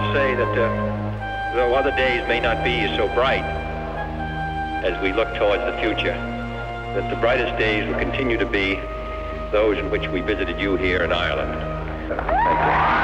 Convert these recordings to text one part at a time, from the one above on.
must say that uh, though other days may not be so bright as we look towards the future, that the brightest days will continue to be those in which we visited you here in Ireland.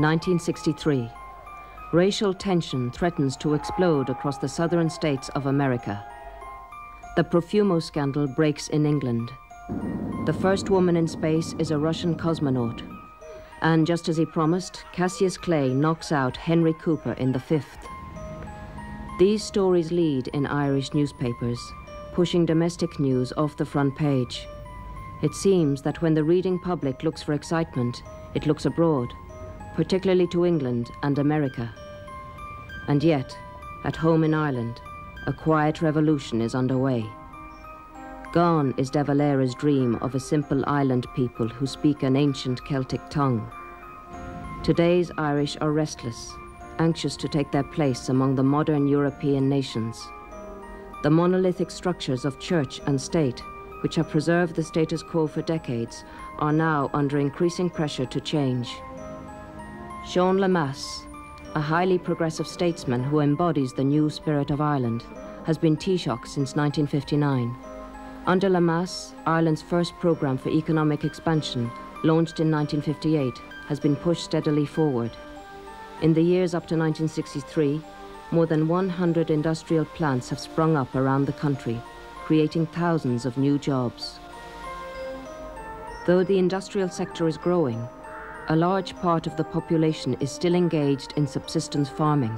1963. Racial tension threatens to explode across the southern states of America. The Profumo scandal breaks in England. The first woman in space is a Russian cosmonaut. And just as he promised, Cassius Clay knocks out Henry Cooper in the fifth. These stories lead in Irish newspapers, pushing domestic news off the front page. It seems that when the reading public looks for excitement, it looks abroad particularly to England and America. And yet, at home in Ireland, a quiet revolution is underway. Gone is De Valera's dream of a simple island people who speak an ancient Celtic tongue. Today's Irish are restless, anxious to take their place among the modern European nations. The monolithic structures of church and state, which have preserved the status quo for decades, are now under increasing pressure to change. Sean Lemass, a highly progressive statesman who embodies the new spirit of Ireland, has been Taoiseach since 1959. Under Lemass, Ireland's first programme for economic expansion, launched in 1958, has been pushed steadily forward. In the years up to 1963, more than 100 industrial plants have sprung up around the country, creating thousands of new jobs. Though the industrial sector is growing, a large part of the population is still engaged in subsistence farming.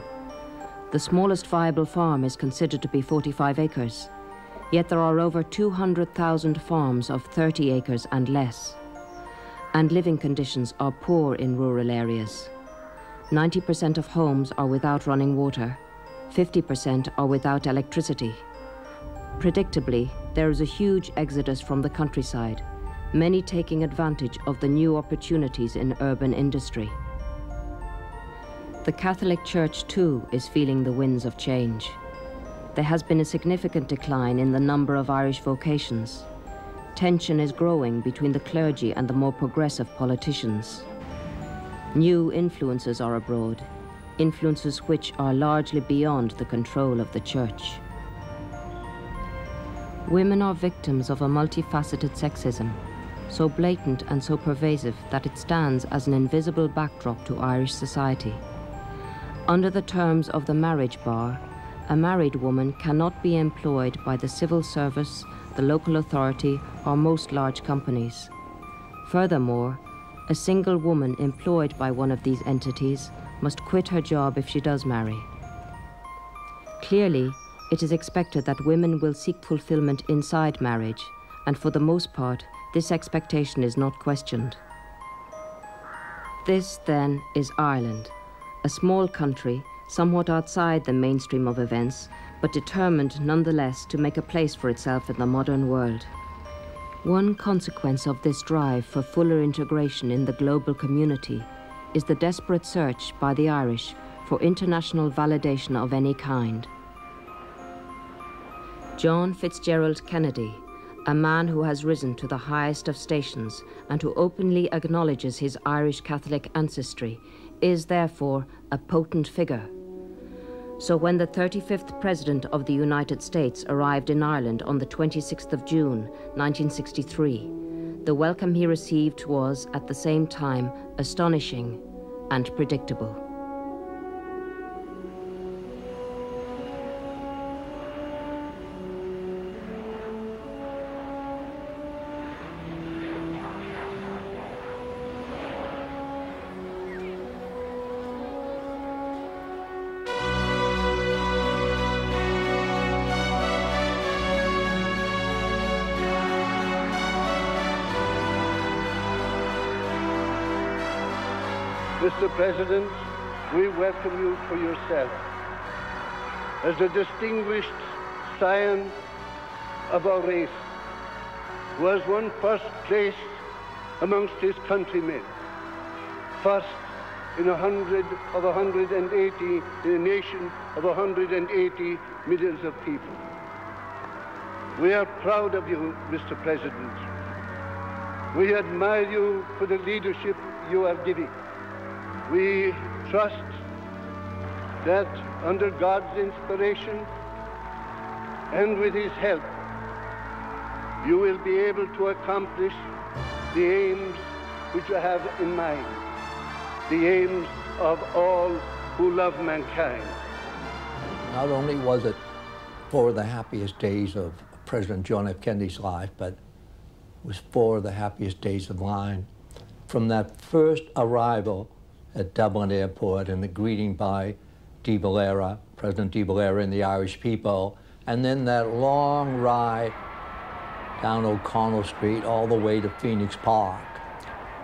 The smallest viable farm is considered to be 45 acres, yet there are over 200,000 farms of 30 acres and less. And living conditions are poor in rural areas. 90% of homes are without running water, 50% are without electricity. Predictably, there is a huge exodus from the countryside, many taking advantage of the new opportunities in urban industry. The Catholic Church, too, is feeling the winds of change. There has been a significant decline in the number of Irish vocations. Tension is growing between the clergy and the more progressive politicians. New influences are abroad, influences which are largely beyond the control of the Church. Women are victims of a multifaceted sexism so blatant and so pervasive that it stands as an invisible backdrop to Irish society. Under the terms of the marriage bar, a married woman cannot be employed by the civil service, the local authority, or most large companies. Furthermore, a single woman employed by one of these entities must quit her job if she does marry. Clearly, it is expected that women will seek fulfillment inside marriage, and for the most part, this expectation is not questioned. This, then, is Ireland, a small country somewhat outside the mainstream of events, but determined nonetheless to make a place for itself in the modern world. One consequence of this drive for fuller integration in the global community is the desperate search by the Irish for international validation of any kind. John Fitzgerald Kennedy, a man who has risen to the highest of stations and who openly acknowledges his Irish Catholic ancestry, is therefore a potent figure. So when the 35th President of the United States arrived in Ireland on the 26th of June, 1963, the welcome he received was, at the same time, astonishing and predictable. President, we welcome you for yourself as a distinguished scion of our race, has won first place amongst his countrymen, first in a hundred of 180 in a nation of 180 millions of people. We are proud of you, Mr. President. We admire you for the leadership you are giving. We trust that under God's inspiration and with His help, you will be able to accomplish the aims which you have in mind, the aims of all who love mankind. Not only was it four of the happiest days of President John F. Kennedy's life, but it was four of the happiest days of mine. From that first arrival at Dublin Airport and the greeting by De Valera, President De Valera and the Irish people, and then that long ride down O'Connell Street all the way to Phoenix Park.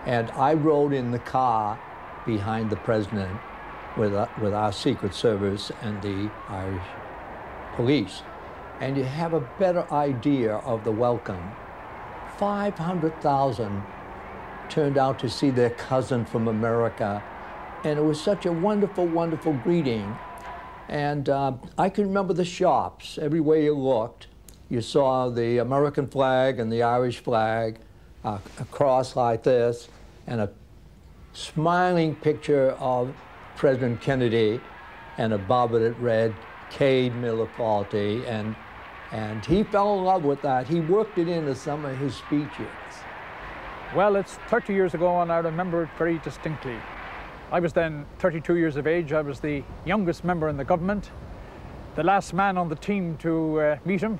And I rode in the car behind the president with, uh, with our Secret Service and the Irish police. And you have a better idea of the welcome. 500,000 turned out to see their cousin from America and it was such a wonderful, wonderful greeting. And uh, I can remember the shops. Everywhere you looked, you saw the American flag and the Irish flag, uh, a cross like this, and a smiling picture of President Kennedy, and above it it read, Céad Míle and, and he fell in love with that. He worked it into some of his speeches. Well, it's 30 years ago, and I remember it very distinctly. I was then 32 years of age. I was the youngest member in the government, the last man on the team to uh, meet him,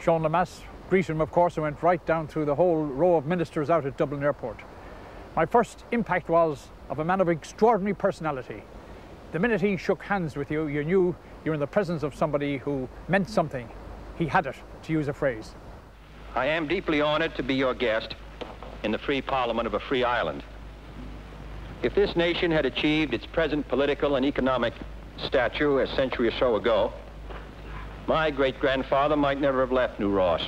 Sean Lemass. Greeted him, of course, and went right down through the whole row of ministers out at Dublin Airport. My first impact was of a man of extraordinary personality. The minute he shook hands with you, you knew you were in the presence of somebody who meant something. He had it, to use a phrase. I am deeply honored to be your guest in the free parliament of a free Ireland. If this nation had achieved its present political and economic stature a century or so ago, my great-grandfather might never have left New Ross.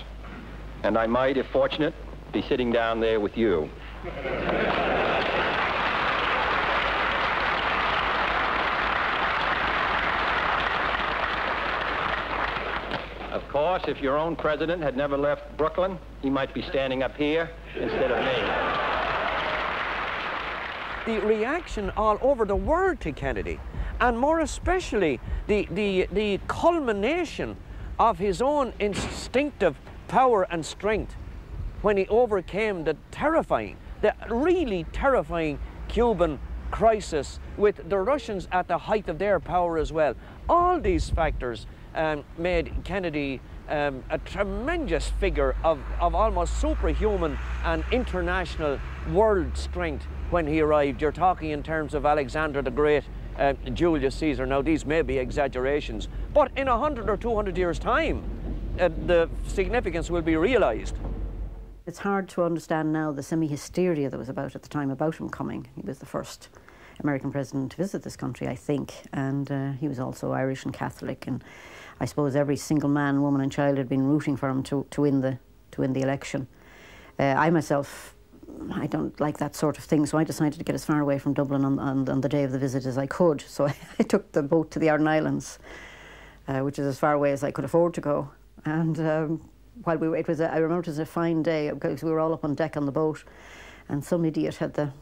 And I might, if fortunate, be sitting down there with you. Of course, if your own president had never left Brooklyn, he might be standing up here instead of me the reaction all over the world to Kennedy, and more especially the, the, the culmination of his own instinctive power and strength when he overcame the terrifying, the really terrifying Cuban crisis with the Russians at the height of their power as well. All these factors um, made Kennedy um, a tremendous figure of, of almost superhuman and international world strength when he arrived. You're talking in terms of Alexander the Great, uh, Julius Caesar. Now, these may be exaggerations, but in 100 or 200 years' time, uh, the significance will be realised. It's hard to understand now the semi-hysteria that was about at the time about him coming. He was the first American president to visit this country, I think, and uh, he was also Irish and Catholic, and I suppose every single man, woman, and child had been rooting for him to, to win the to win the election. Uh, I myself I don't like that sort of thing, so I decided to get as far away from Dublin on, on, on the day of the visit as I could. So I, I took the boat to the Aran Islands, uh, which is as far away as I could afford to go. And um, while we were, it was, a, I remember it was a fine day because we were all up on deck on the boat, and some idiot had the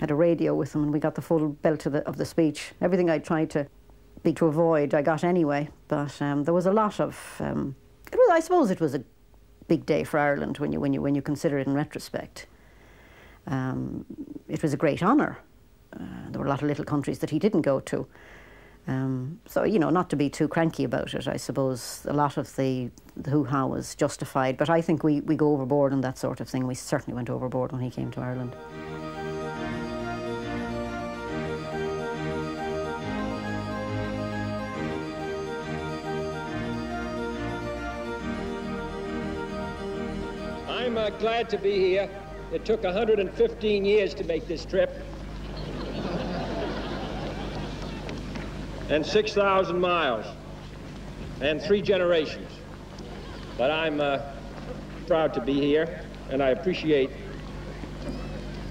had a radio with him, and we got the full belt of the of the speech. Everything I tried to be to avoid, I got anyway. But um, there was a lot of. Um, it was, I suppose, it was a big day for Ireland when you when you when you consider it in retrospect. Um, it was a great honour uh, there were a lot of little countries that he didn't go to. Um, so, you know, not to be too cranky about it, I suppose a lot of the, the hoo ha was justified, but I think we, we go overboard on that sort of thing. We certainly went overboard when he came to Ireland. I'm uh, glad to be here. It took 115 years to make this trip. and 6,000 miles and three generations. But I'm uh, proud to be here, and I appreciate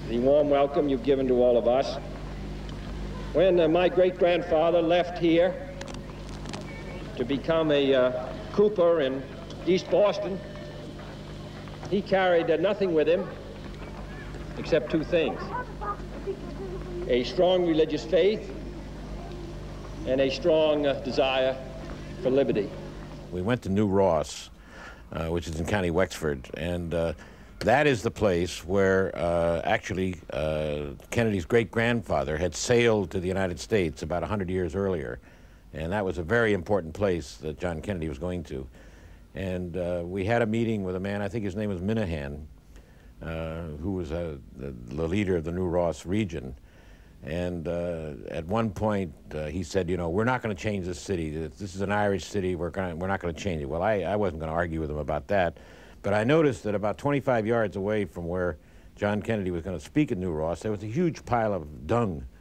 the warm welcome you've given to all of us. When uh, my great-grandfather left here to become a uh, cooper in East Boston, he carried uh, nothing with him except two things. A strong religious faith and a strong uh, desire for liberty. We went to New Ross, uh, which is in County Wexford, and uh, that is the place where uh, actually uh, Kennedy's great-grandfather had sailed to the United States about 100 years earlier, and that was a very important place that John Kennedy was going to. And uh, we had a meeting with a man, I think his name was Minahan, who was the, the leader of the New Ross region, and uh, at one point, uh, he said, you know, we're not going to change this city. This is an Irish city. We're, gonna, we're not going to change it. Well, I, I wasn't going to argue with him about that. But I noticed that about 25 yards away from where John Kennedy was going to speak at New Ross, there was a huge pile of dung.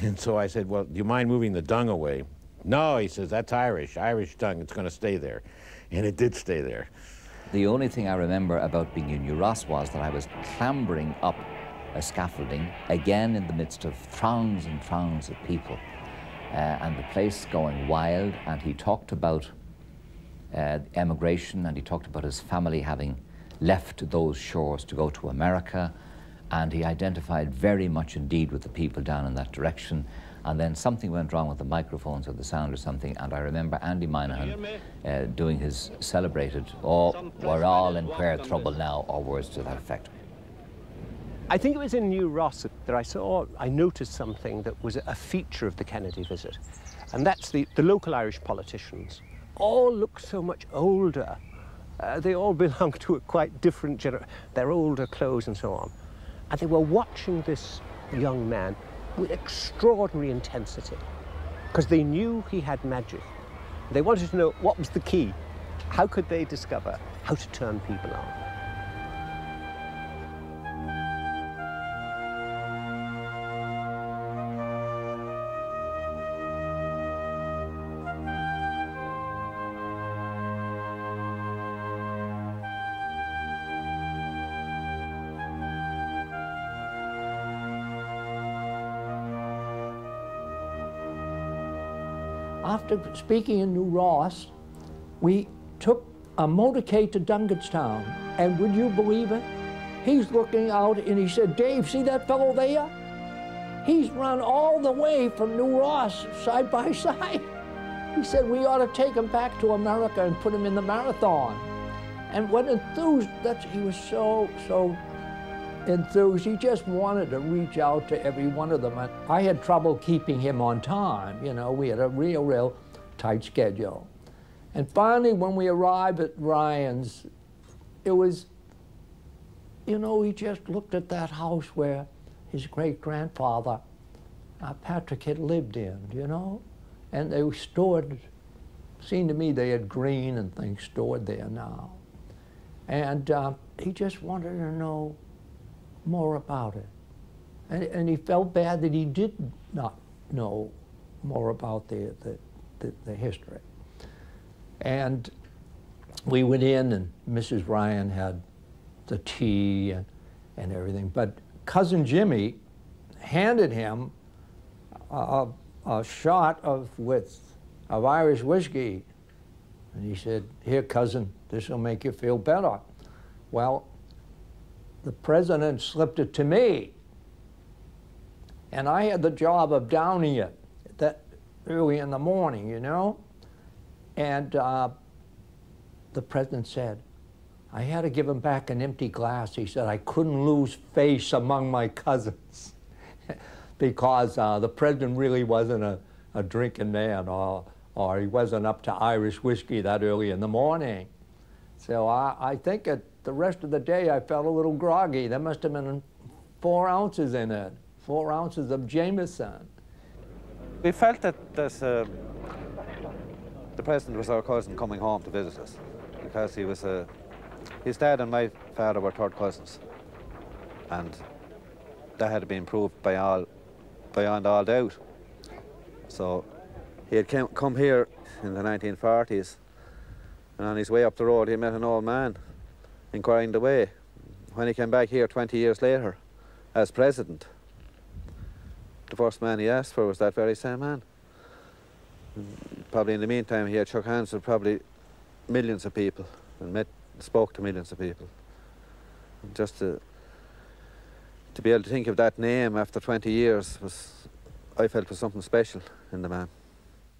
And so I said, well, do you mind moving the dung away? No, he says, that's Irish. Irish dung. It's going to stay there. And it did stay there. The only thing I remember about being in Ross was that I was clambering up a scaffolding, again in the midst of throngs and throngs of people, uh, and the place going wild. And he talked about uh, emigration, and he talked about his family having left those shores to go to America. And he identified very much indeed with the people down in that direction. And then something went wrong with the microphones or the sound or something. And I remember Andy Minahan uh, doing his celebrated, oh, we're all in queer trouble now, or words to that effect. I think it was in New Ross that I saw, I noticed something that was a feature of the Kennedy visit. And that's the, the local Irish politicians all look so much older. Uh, they all belong to a quite different generation. They're older clothes and so on. And they were watching this young man with extraordinary intensity because they knew he had magic. They wanted to know what was the key. How could they discover how to turn people on? Speaking in New Ross, we took a motorcade to Dunganstown, and would you believe it? He's looking out and he said, Dave, see that fellow there? He's run all the way from New Ross side by side. He said, we ought to take him back to America and put him in the marathon. And what enthused, he was so, so enthused. He just wanted to reach out to every one of them. I had trouble keeping him on time. You know, we had a real, real tight schedule. And finally, when we arrived at Ryan's, it was, you know, he just looked at that house where his great-grandfather, uh, Patrick, had lived in, you know? And they were stored, seemed to me they had green and things stored there now. And uh, he just wanted to know more about it. And, and he felt bad that he did not know more about the, the, the, the history. And we went in and Mrs. Ryan had the tea and, and everything. But cousin Jimmy handed him a, a shot of with of Irish whiskey, and he said, "Here, cousin, this will make you feel better." Well, the president slipped it to me. And I had the job of downing it that early in the morning, you know? And uh, the president said, I had to give him back an empty glass. He said, I couldn't lose face among my cousins. because uh, the president really wasn't a, a drinking man or, or he wasn't up to Irish whiskey that early in the morning. So I, I think at the rest of the day I felt a little groggy. There must have been four ounces in it, four ounces of Jameson. We felt that, that uh, the president was our cousin coming home to visit us because he was a, his dad and my father were third cousins. And that had been proved by all, beyond all doubt. So he had came, come here in the 1940s and on his way up the road he met an old man inquiring the way. When he came back here 20 years later as president, the first man he asked for was that very same man. Probably in the meantime he had shook hands with probably millions of people and met, spoke to millions of people. And just to, to be able to think of that name after 20 years was, I felt was something special in the man.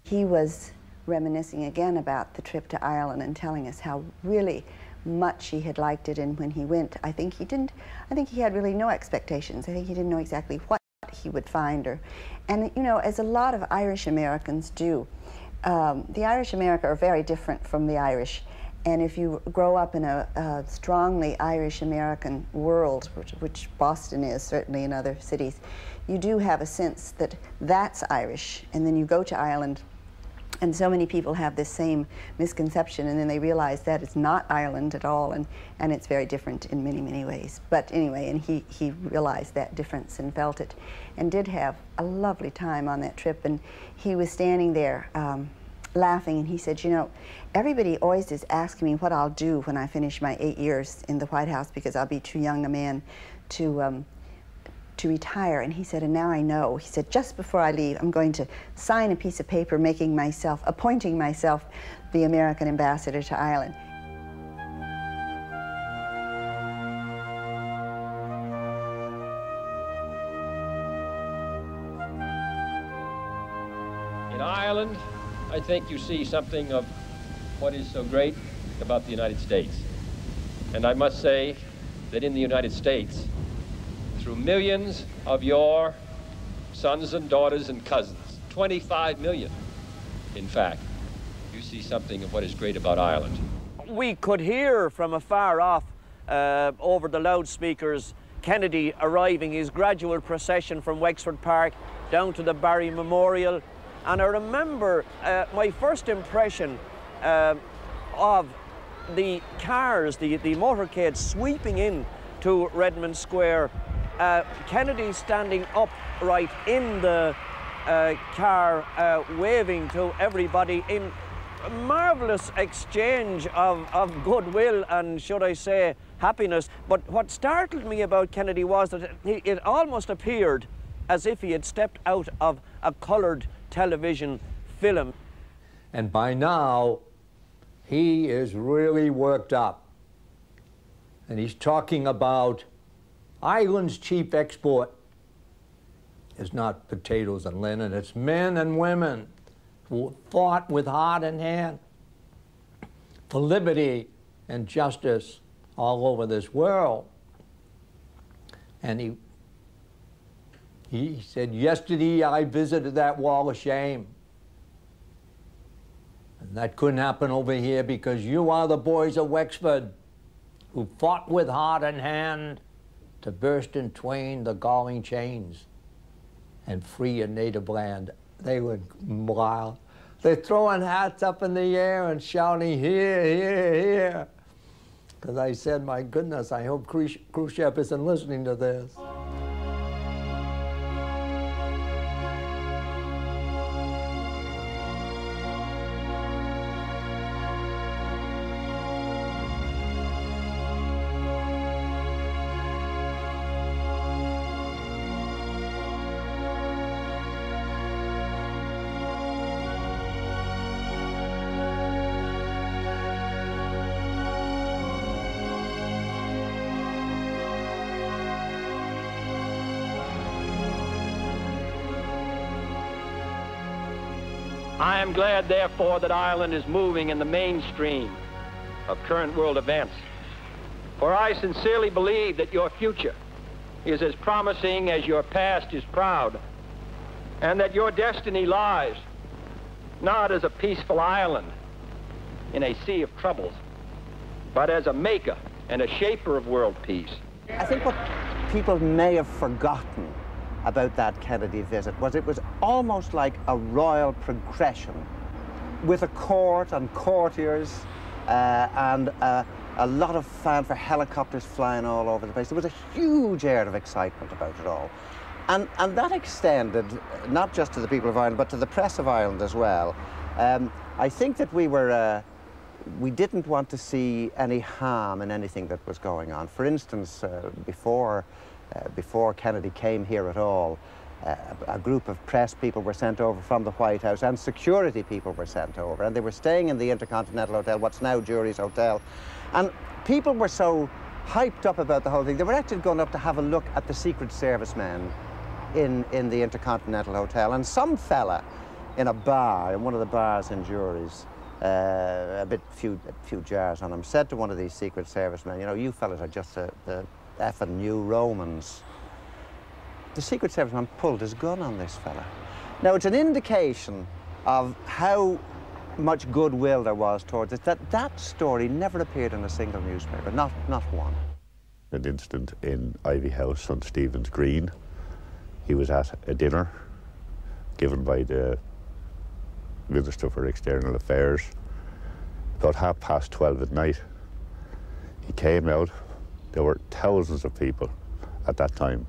He was reminiscing again about the trip to Ireland and telling us how really much he had liked it and when he went I think he didn't I think he had really no expectations I think he didn't know exactly what he would find her. And you know as a lot of Irish Americans do um, the Irish America are very different from the Irish. And if you grow up in a, a strongly Irish American world which, which Boston is certainly in other cities you do have a sense that that's Irish. And then you go to Ireland and so many people have this same misconception, and then they realize that it's not Ireland at all, and, and it's very different in many, many ways. But anyway, and he, he realized that difference and felt it, and did have a lovely time on that trip. And he was standing there um, laughing, and he said, You know, everybody always is asking me what I'll do when I finish my eight years in the White House because I'll be too young a man to. Um, to retire. And he said, and now I know. He said, just before I leave, I'm going to sign a piece of paper making myself, appointing myself the American ambassador to Ireland. In Ireland, I think you see something of what is so great about the United States. And I must say that in the United States, through millions of your sons and daughters and cousins, 25 million, in fact, you see something of what is great about Ireland. We could hear from afar off uh, over the loudspeakers Kennedy arriving, his gradual procession from Wexford Park down to the Barry Memorial. And I remember uh, my first impression uh, of the cars, the, the motorcades sweeping in to Redmond Square uh, Kennedy standing upright in the uh, car, uh, waving to everybody in marvelous exchange of, of goodwill and, should I say, happiness. But what startled me about Kennedy was that it, it almost appeared as if he had stepped out of a coloured television film. And by now, he is really worked up. And he's talking about Ireland's chief export is not potatoes and linen, it's men and women who fought with heart and hand for liberty and justice all over this world. And he, he said, Yesterday I visited that wall of shame. And that couldn't happen over here because you are the boys of Wexford who fought with heart and hand to burst in twain the galling chains and free your native land. They were wild. They're throwing hats up in the air and shouting, here, here, here. Because I said, my goodness, I hope Khrushchev isn't listening to this. I am glad, therefore, that Ireland is moving in the mainstream of current world events. For I sincerely believe that your future is as promising as your past is proud. and that your destiny lies not as a peaceful island in a sea of troubles, but as a maker and a shaper of world peace. I think what people may have forgotten about that Kennedy visit was it was almost like a royal progression with a court and courtiers uh, and uh, a lot of fanfare, helicopters flying all over the place. There was a huge air of excitement about it all. And, and that extended not just to the people of Ireland, but to the press of Ireland as well. Um, I think that we were, uh, we didn't want to see any harm in anything that was going on. For instance, uh, before, uh, before Kennedy came here at all, uh, a group of press people were sent over from the White House and security people were sent over and they were staying in the Intercontinental Hotel, what's now Jury's Hotel. And people were so hyped up about the whole thing, they were actually going up to have a look at the Secret Service men in, in the Intercontinental Hotel. And some fella in a bar, in one of the bars in Jury's, uh, a bit few, a few jars on him, said to one of these Secret Service men, you know, you fellas are just the, the effing new Romans. The Secret Service man pulled his gun on this fella. Now, it's an indication of how much goodwill there was towards it. That, that story never appeared in a single newspaper, not, not one. An incident in Iveagh House on Stephen's Green. He was at a dinner given by the Minister for External Affairs about half past 12 at night. He came out. There were thousands of people at that time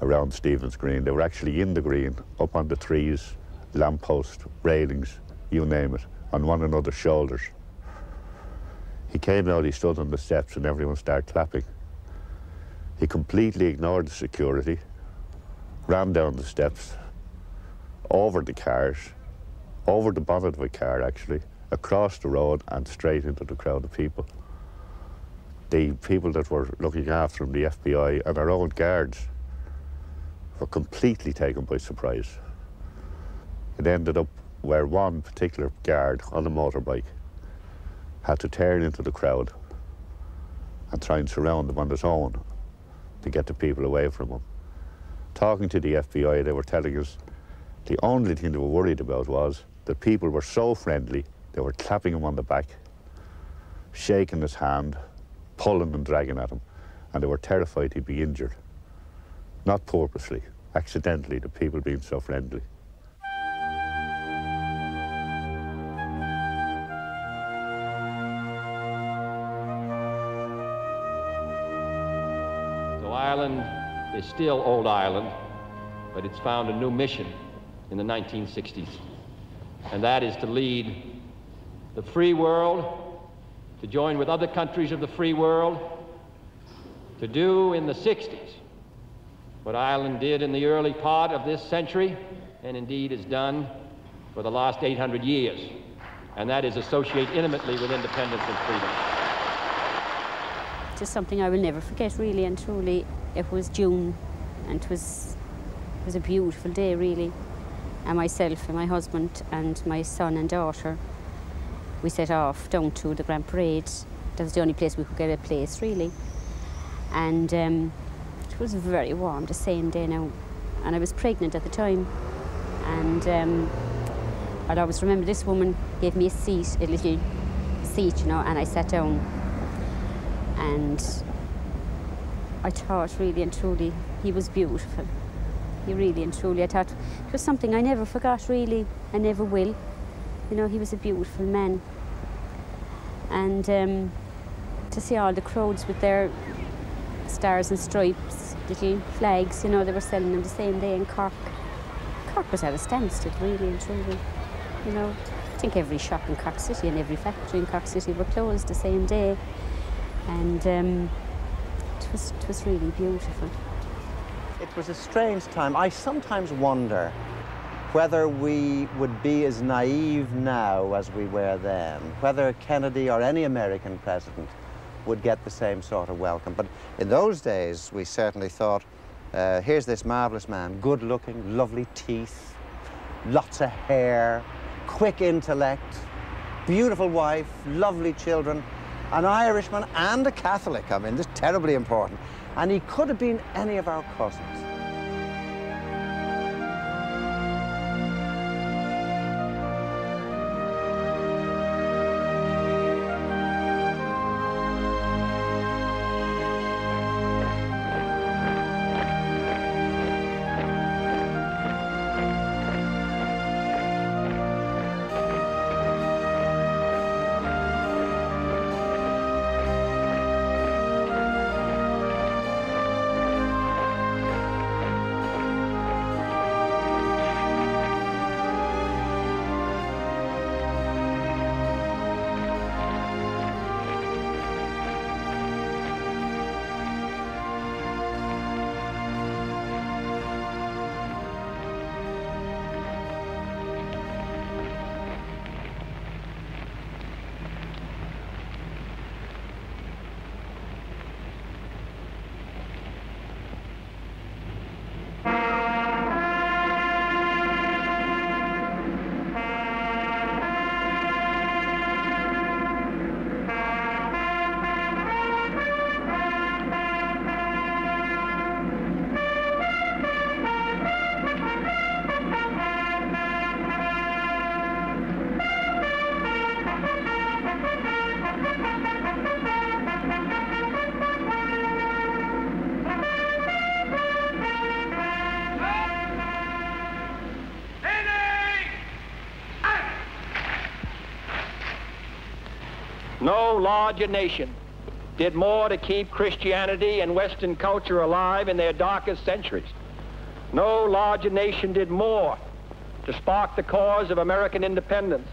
around Stephen's Green. They were actually in the green, up on the trees, lampposts, railings, you name it, on one another's shoulders. He came out, he stood on the steps, and everyone started clapping. He completely ignored the security, ran down the steps, over the cars, over the bonnet of a car actually, across the road and straight into the crowd of people. The people that were looking after him, the FBI and our own guards, were completely taken by surprise. It ended up where one particular guard on a motorbike had to turn into the crowd and try and surround them on his own to get the people away from him. Talking to the FBI, they were telling us the only thing they were worried about was that people were so friendly, they were clapping him on the back, shaking his hand, pulling and dragging at him, and they were terrified he'd be injured. Not purposely, accidentally, the people being so friendly. So Ireland is still old Ireland, but it's found a new mission in the 1960s, and that is to lead the free world, to join with other countries of the free world, to do in the 60s what Ireland did in the early part of this century, and indeed has done for the last 800 years, and that is associate intimately with independence and freedom. Just something I will never forget, really and truly. It was June, and it was, it was a beautiful day, really. And myself and my husband and my son and daughter, we set off down to the Grand Parade. That was the only place we could get a place, really. And um, it was very warm the same day now. And I was pregnant at the time. And um, I'd always remember this woman gave me a seat, a little seat, you know, and I sat down. And I thought really and truly he was beautiful. He really and truly, I thought it was something I never forgot really, I never will. You know, he was a beautiful man. And um, to see all the crowds with their stars and stripes, little flags, you know, they were selling them the same day in Cork. Cork was at a standstill, really and truly. You know, I think every shop in Cork City and every factory in Cork City were closed the same day. And um, it, was, it was really beautiful. It was a strange time. I sometimes wonder whether we would be as naive now as we were then, whether Kennedy or any American president would get the same sort of welcome. But in those days, we certainly thought, uh, here's this marvellous man, good looking, lovely teeth, lots of hair, quick intellect, beautiful wife, lovely children, an Irishman and a Catholic. I mean, this is terribly important. And he could have been any of our cousins. No larger nation did more to keep Christianity and Western culture alive in their darkest centuries. No larger nation did more to spark the cause of American independence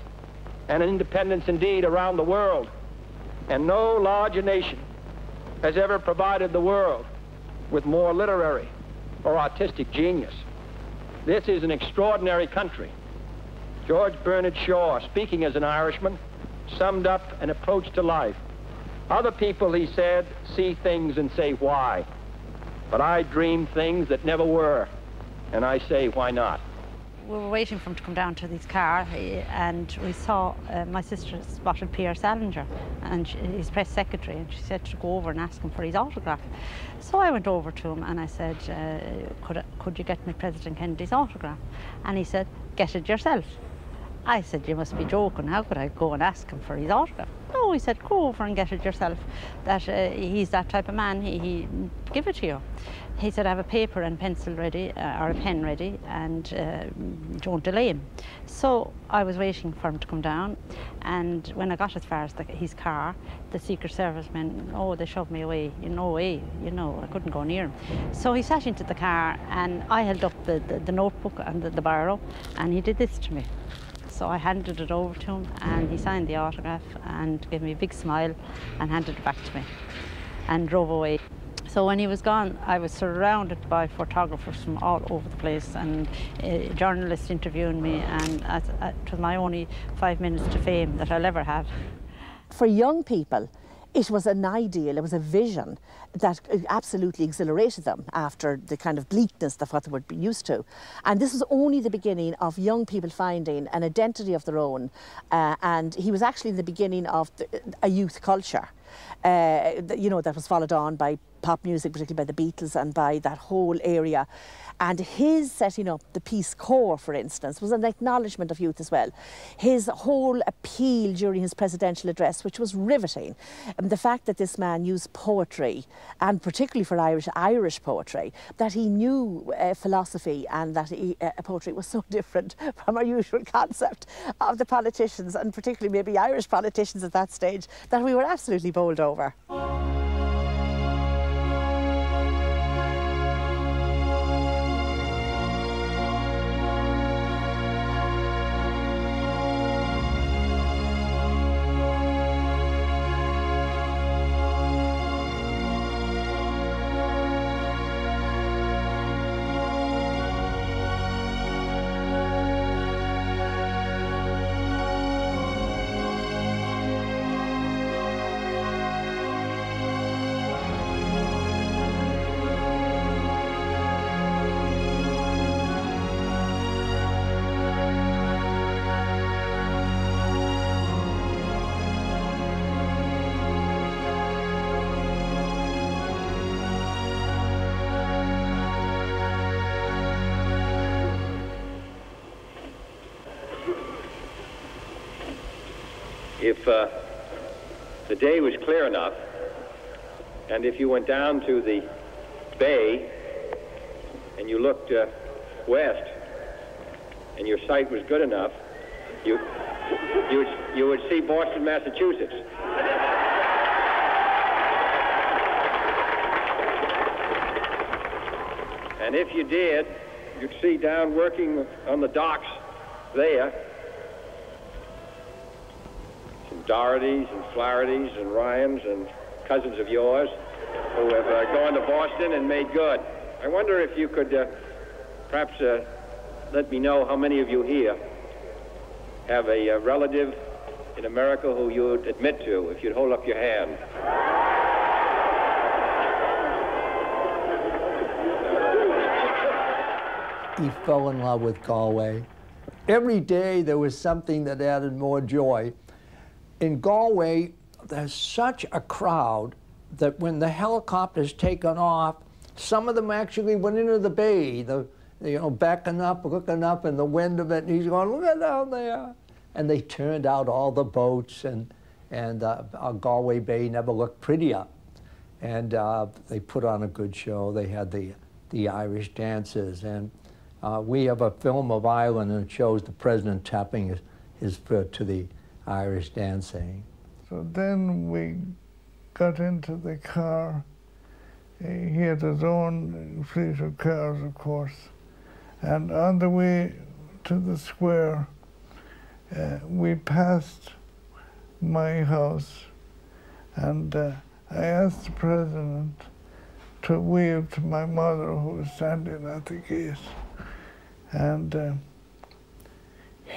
and independence indeed around the world. And no larger nation has ever provided the world with more literary or artistic genius. This is an extraordinary country. George Bernard Shaw, speaking as an Irishman, summed up an approach to life. Other people, he said, see things and say, why? But I dream things that never were, and I say, why not? we were waiting for him to come down to his car and we saw uh, my sister spotted Pierre Salinger and she, his press secretary and she said to go over and ask him for his autograph. So I went over to him and I said, uh, could, could you get me President Kennedy's autograph? And he said, get it yourself. I said, you must be joking. How could I go and ask him for his autograph? No, he said, go over and get it yourself. That uh, he's that type of man. He, he give it to you. He said, I have a paper and pencil ready, uh, or a pen ready, and uh, don't delay him. So I was waiting for him to come down, and when I got as far as the, his car, the Secret Service men, oh, they shoved me away. You know, way, you know, I couldn't go near him. So he sat into the car, and I held up the, the, the notebook and the, the barrel, and he did this to me. So I handed it over to him and he signed the autograph and gave me a big smile and handed it back to me and drove away. So when he was gone, I was surrounded by photographers from all over the place and uh, journalists interviewing me and uh, it was my only five minutes to fame that I'll ever have. For young people, it was an ideal, it was a vision that absolutely exhilarated them after the kind of bleakness that what they would be used to. And this was only the beginning of young people finding an identity of their own. Uh, and he was actually the beginning of the, a youth culture. Uh, you know, that was followed on by pop music, particularly by the Beatles and by that whole area. And his setting up the Peace Corps, for instance, was an acknowledgement of youth as well. His whole appeal during his presidential address, which was riveting, and the fact that this man used poetry, and particularly for Irish Irish poetry, that he knew uh, philosophy and that he, uh, poetry was so different from our usual concept of the politicians, and particularly maybe Irish politicians at that stage, that we were absolutely bowled over. Uh, the day was clear enough, and if you went down to the bay and you looked uh, west, and your sight was good enough, you you would, you would see Boston, Massachusetts. And if you did, you'd see down working on the docks there Dohertys and Flahertys and Ryans and cousins of yours who have uh, gone to Boston and made good. I wonder if you could uh, perhaps uh, let me know how many of you here have a uh, relative in America who you would admit to, if you'd hold up your hand. He fell in love with Galway. Every day there was something that added more joy in Galway, there's such a crowd that when the helicopters taken off, some of them actually went into the bay, the, you know, backing up, looking up in the wind of it, and he's going, look at down there. And they turned out all the boats, and, and uh, Galway Bay never looked prettier. And uh, they put on a good show. They had the, the Irish dances, and uh, we have a film of Ireland, and it shows the president tapping his, his foot to the Irish dancing. So then we got into the car. He had his own fleet of cars, of course. And on the way to the square, uh, we passed my house, and uh, I asked the president to wave to my mother, who was standing at the gate. And uh,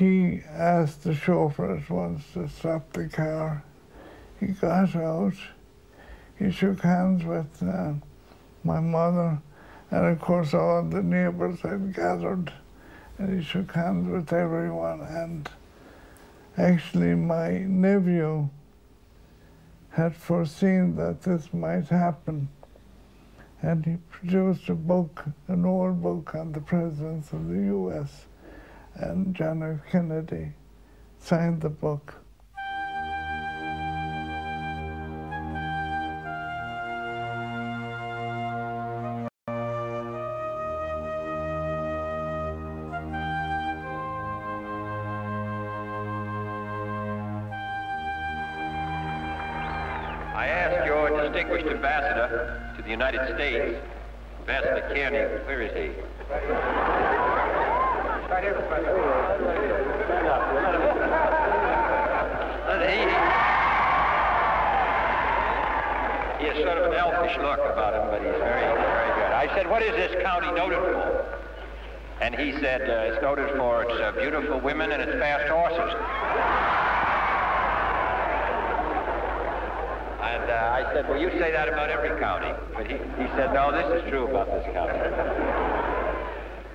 he asked the chauffeur at once to stop the car. He got out, he shook hands with uh, my mother, and of course all the neighbors had gathered, and he shook hands with everyone. And actually, my nephew had foreseen that this might happen, and he produced a book, an old book on the presidents of the U.S and John F. Kennedy signed the book. I asked your distinguished ambassador to the United States, Ambassador Kiernan, where is he? He has sort of an elfish look about him, but he's very, very good. I said, what is this county noted for? And he said, uh, it's noted for its uh, beautiful women and its fast horses. And uh, I said, well, you say that about every county. But he, he said, no, this is true about this county.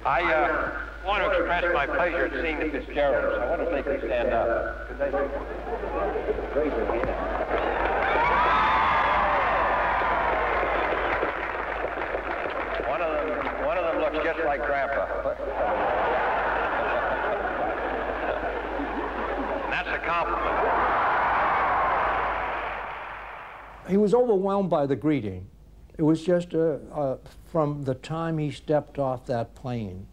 I uh, want to express my pleasure at seeing the Fitzgeralds. I wonder if they could stand up. They? One of them, one of them looks just like Grandpa. That's a compliment. He was overwhelmed by the greeting. It was just uh, uh, from the time he stepped off that plane,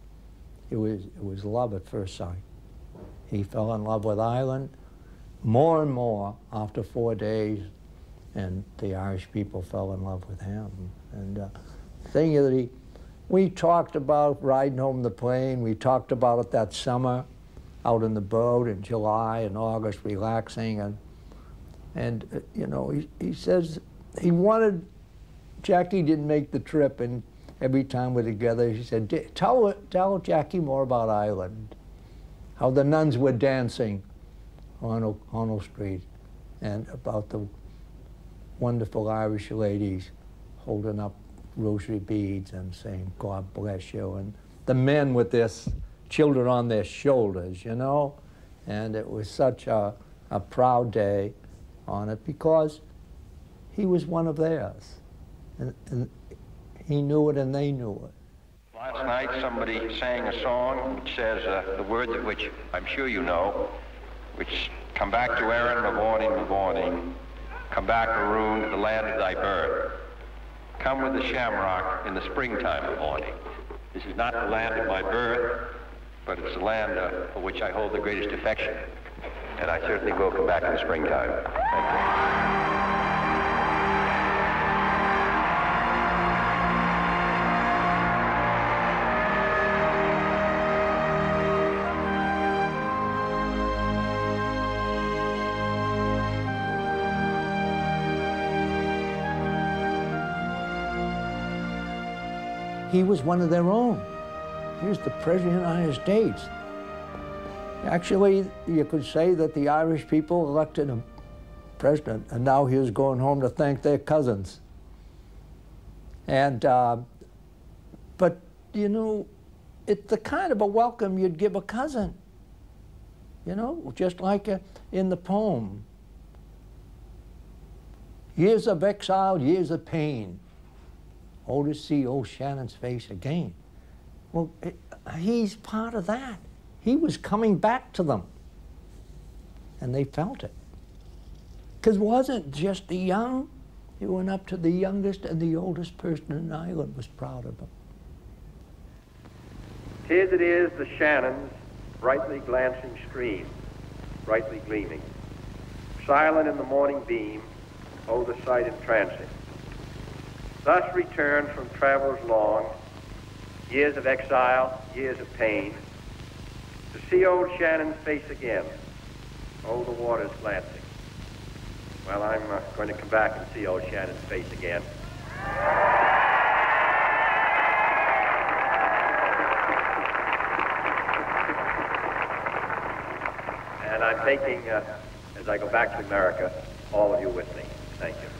it was, it was love at first sight. He fell in love with Ireland more and more after four days, and the Irish people fell in love with him. And uh, the thing is that he, we talked about riding home the plane. We talked about it that summer out in the boat in July and August, relaxing. And, and uh, you know, he, he says he wanted, Jackie didn't make the trip, and every time we're together, he said, tell, tell Jackie more about Ireland, how the nuns were dancing on O'Connell Street, and about the wonderful Irish ladies holding up rosary beads and saying, God bless you, and the men with their children on their shoulders, you know? And it was such a, a proud day on it because he was one of theirs. And, and he knew it and they knew it. Last night somebody sang a song which says uh, the words of which I'm sure you know, which come back to Erin, Mavourneen, Mavourneen, come back, Aroon, to the land of thy birth. Come with the shamrock in the springtime, of morning. This is not the land of my birth, but it's the land uh, for which I hold the greatest affection. And I certainly will come back in the springtime. He was one of their own. He was the President of the United States. Actually, you could say that the Irish people elected him president, and now he was going home to thank their cousins. And, uh, but, you know, it's the kind of a welcome you'd give a cousin. You know, just like uh, in the poem. Years of exile, years of pain. Oh, to see old Shannon's face again. Well, it, he's part of that. He was coming back to them. And they felt it. Because it wasn't just the young. It went up to the youngest and the oldest person in Ireland was proud of him. Tis it is the Shannon's brightly glancing stream, brightly gleaming. silent in the morning beam, oh, the sight in transit. Thus return from travels long, years of exile, years of pain, to see old Shannon's face again, oh, the waters glancing. Well, I'm uh, going to come back and see old Shannon's face again. And I'm taking, uh, as I go back to America, all of you with me. Thank you.